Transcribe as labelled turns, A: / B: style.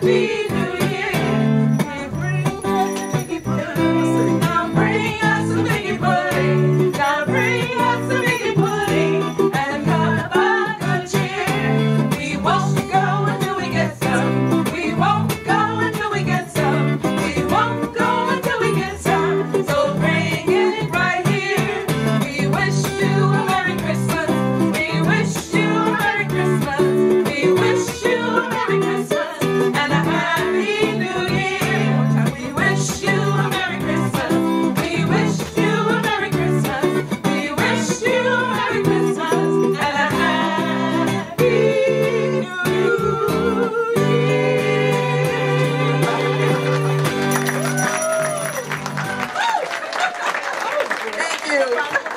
A: happy.
B: 有帮。